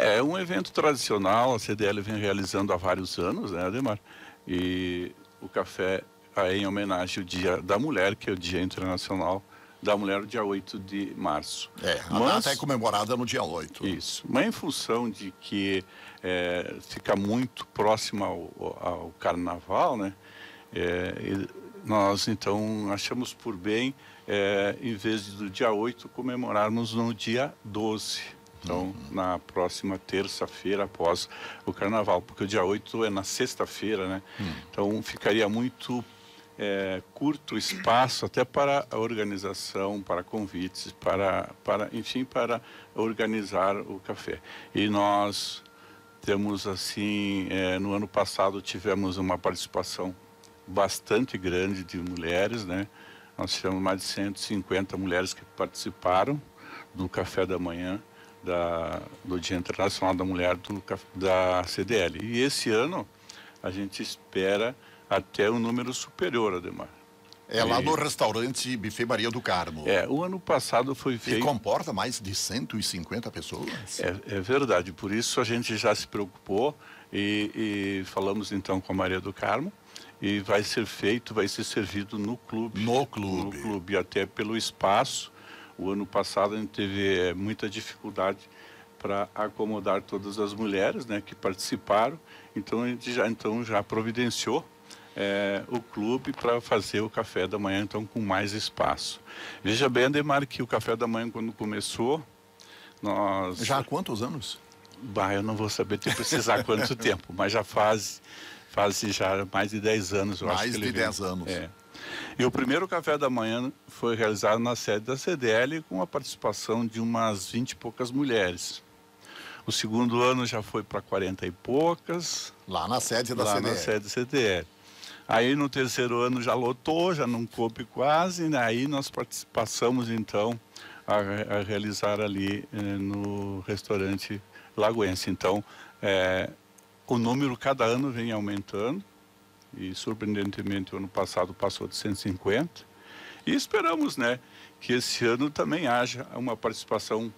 É um evento tradicional, a CDL vem realizando há vários anos, né, Ademar? E o café é em homenagem ao Dia da Mulher, que é o Dia Internacional da Mulher, dia 8 de março. É, a Mas, data é comemorada no dia 8. Isso. Mas em função de que é, fica muito próximo ao, ao carnaval, né? É, nós então achamos por bem, é, em vez do dia 8, comemorarmos no dia 12. Então, na próxima terça-feira após o carnaval, porque o dia 8 é na sexta-feira, né? Uhum. Então, ficaria muito é, curto espaço até para a organização, para convites, para, para, enfim, para organizar o café. E nós temos, assim, é, no ano passado tivemos uma participação bastante grande de mulheres, né? Nós tivemos mais de 150 mulheres que participaram do café da manhã da, do Dia Internacional da Mulher do, da CDL. E esse ano a gente espera até um número superior, Ademar. É lá no restaurante Buffet Maria do Carmo. É, o ano passado foi feito... E comporta mais de 150 pessoas. É, é verdade, por isso a gente já se preocupou e, e falamos então com a Maria do Carmo e vai ser feito, vai ser servido no clube. No clube. No clube, até pelo espaço. O ano passado a gente teve é, muita dificuldade para acomodar todas as mulheres né, que participaram. Então a gente já, então, já providenciou é, o clube para fazer o café da manhã, então com mais espaço. Veja bem, Ademar, que o café da manhã quando começou, nós... Já há quantos anos? Bah, eu não vou saber te precisar quanto tempo, mas já faz, faz já mais de 10 anos. Eu mais acho que de 10 anos. É. E o primeiro café da manhã foi realizado na sede da CDL com a participação de umas 20 e poucas mulheres. O segundo ano já foi para 40 e poucas. Lá na sede da lá CDL. Lá na sede da CDL. Aí no terceiro ano já lotou, já não coube quase, né? aí nós passamos então a, a realizar ali eh, no restaurante Lagoense. Então, eh, o número cada ano vem aumentando e surpreendentemente o ano passado passou de 150 e esperamos, né, que esse ano também haja uma participação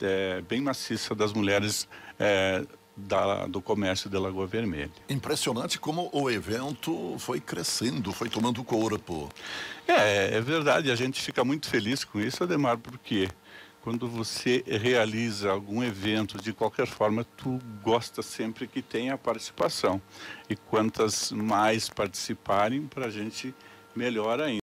é, bem maciça das mulheres é, da, do comércio de Lagoa Vermelha. Impressionante como o evento foi crescendo, foi tomando corpo. É, é verdade, a gente fica muito feliz com isso, Ademar, porque quando você realiza algum evento de qualquer forma, tu gosta sempre que tenha participação. E quantas mais participarem, para a gente melhor ainda.